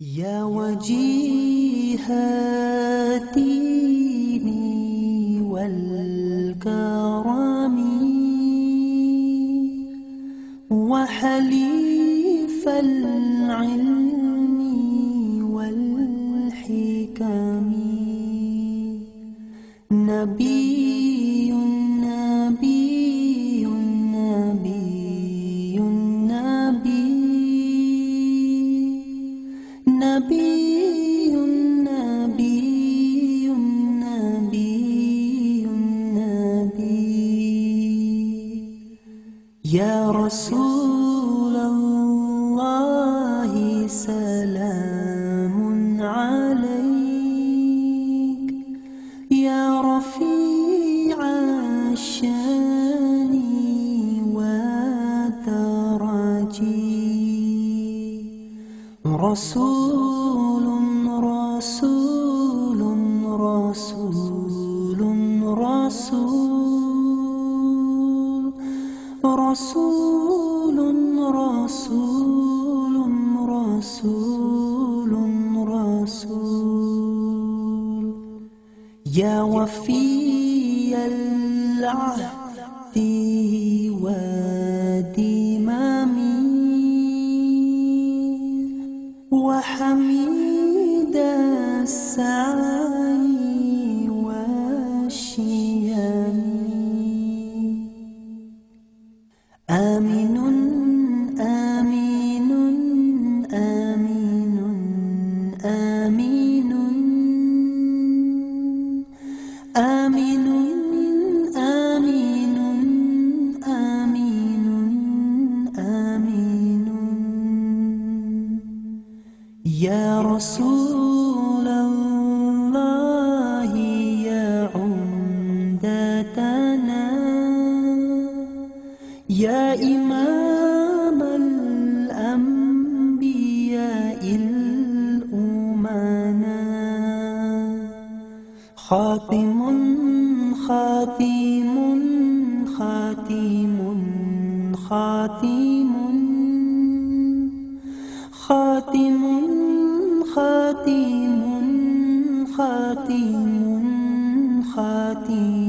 يا وجيه الدين والكرم وحليف العلم والحكم نبي نبي نبي نبي نبي. يا رسول الله سلام عليك. يا رفيع الشأن رسول رسول رسول رسول رسول رسول رسول رسول يا وفي العهد وحميد السعي والشيام آمن يا رسول الله يا عمدتنا يا إمام الأنبياء الأمنا خاتم خاتم خاتم خاتم خاتم خاتم خاتم خاتم